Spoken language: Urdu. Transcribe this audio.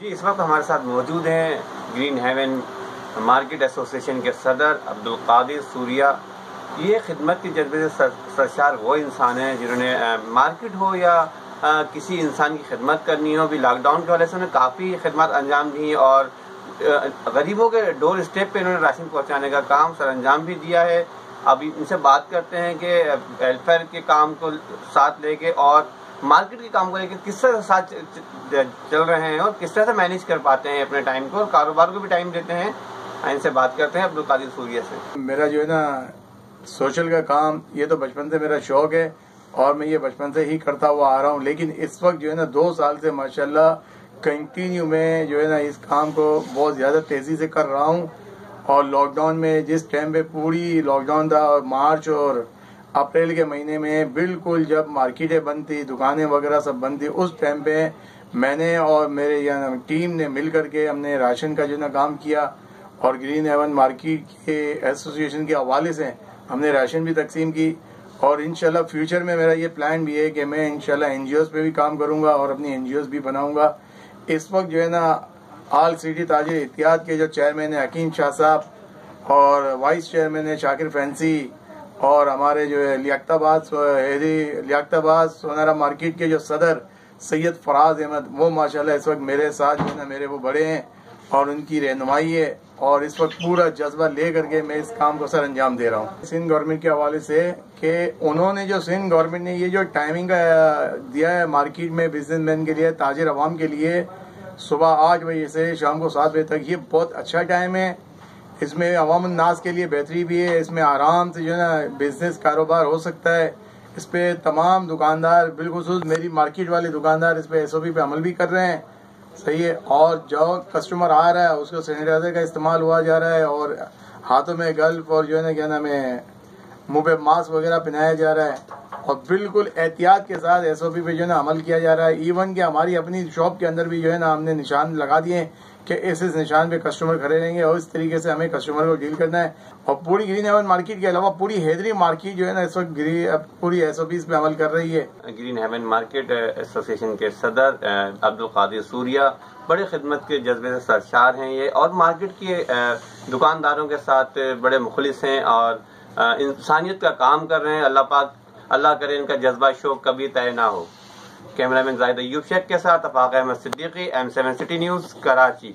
جی اس وقت ہمارے ساتھ موجود ہیں گرین ہیون مارکیٹ ایسوسیشن کے صدر عبدالقادر سوریا۔ یہ خدمت کی جذبے سے سرشار وہ انسان ہیں جنہوں نے مارکیٹ ہو یا کسی انسان کی خدمت کرنی ہو بھی لاک ڈاؤن کی وجہ سے انہوں نے کافی خدمات انجام دی اور غریبوں کے ڈور اسٹیپ پہ انہوں نے راشن پہنچانے کا کام سر انجام بھی دیا ہے۔ ابھی ان سے بات کرتے ہیں کہ ویلفیئر کے کام کو ساتھ لے کے اور مارکیٹ کے کام کو لے کے کس طرح ساتھ چل رہے ہیں اور کس طرح سے مینیج کر پاتے ہیں اپنے ٹائم کو اور کاروبار کو بھی ٹائم دیتے ہیں؟ ان سے بات کرتے ہیں عبدالقادر سوریہ سے۔ میرا جو ہے نا سوشل کا کام، یہ تو بچپن سے میرا شوق ہے اور میں یہ بچپن سے ہی کرتا ہوا آ رہا ہوں، لیکن اس وقت جو ہے نا دو سال سے ماشاءاللہ کنٹینیو میں جو ہے نا اس کام کو بہت زیادہ تیزی سے کر رہا ہوں اور لاک ڈاؤن میں جس ٹائم پہ پوری لاک ڈاؤن تھا، اور مارچ اور اپریل کے مہینے میں بالکل جب مارکیٹیں بند تھی دکانیں وغیرہ سب بند تھی اس ٹائم پہ میں نے اور میرے یعنی ٹیم نے مل کر کے ہم نے راشن کا جو نا کام کیا اور گرین ایون مارکیٹ کے ایسوسیشن کے حوالے سے ہم نے راشن بھی تقسیم کی اور انشاءاللہ فیوچر میں میرا یہ پلان بھی ہے کہ میں انشاءاللہ این جی اوز پہ بھی کام کروں گا اور اپنی این جی اوز بھی بناؤں گا۔ اس وقت جو ہے نا آل سٹی تاجر احتیاط کے جو چیئرمین ہیں، حکیم شاہ صاحب اور وائس چیئرمین ہیں، شاکر فینسی اور ہمارے جو ہے لیاقت آباد لیاقت آباد سونارا مارکیٹ کے جو صدر سید فراز احمد، وہ ماشاءاللہ اس وقت میرے ساتھ جو ہے نا میرے وہ بڑے ہیں اور ان کی رہنمائی ہے اور اس وقت پورا جذبہ لے کر کے میں اس کام کو سر انجام دے رہا ہوں۔ سندھ گورنمنٹ کے حوالے سے کہ انہوں نے جو سندھ گورنمنٹ نے یہ جو ٹائمنگ دیا ہے مارکیٹ میں بزنس مین کے لیے، تاجر عوام کے لیے، صبح آٹھ بجے سے شام کو سات بجے تک، یہ بہت اچھا ٹائم ہے۔ اس میں عوام الناس کے لیے بہتری بھی ہے، اس میں آرام سے جو ہے نا بزنس کاروبار ہو سکتا ہے۔ اس پہ تمام دکاندار، بالخصوص میری مارکیٹ والے دکاندار اس پہ ایس او پی پہ عمل بھی کر رہے ہیں۔ صحیح ہے۔ اور جو کسٹمر آ رہا ہے، اس کو سینیٹائزر کا استعمال ہوا جا رہا ہے اور ہاتھوں میں گلف اور جو ہے نا، کیا نام ہے، منہ پہ ماسک وغیرہ پہنایا جا رہا ہے۔ اور بالکل احتیاط کے ساتھ ایس او پی پہ جو ہے نا عمل کیا جا رہا ہے۔ ایون کہ ہماری اپنی شاپ کے اندر بھی جو ہے نا ہم نے نشان لگا دیے کہ اس اس نشان پہ کسٹمر کھڑے رہیں گے اور اس طریقے سے ہمیں کسٹمر کو ڈیل کرنا ہے اور پوری گرین ہیون مارکیٹ کے علاوہ پوری حیدری مارکیٹ جو ہے نا اس وقت پوری ایس او پیز پہ عمل کر رہی ہے۔ گرین ہیون مارکیٹ ایسوسیشن کے صدر عبد القادر سوریا بڑے خدمت کے جذبے سے سرشار ہیں یہ اور مارکیٹ کے دکانداروں کے ساتھ بڑے مخلص ہیں اور انسانیت کا کام کر رہے ہیں۔ اللہ پاک، اللہ کرے ان کا جذبہ شوق کبھی طے نہ ہو۔ کیمرہ مین زائد ایوب شیخ کے ساتھ Afaq Ahmed Siddiqui, M seven city news, Karachi.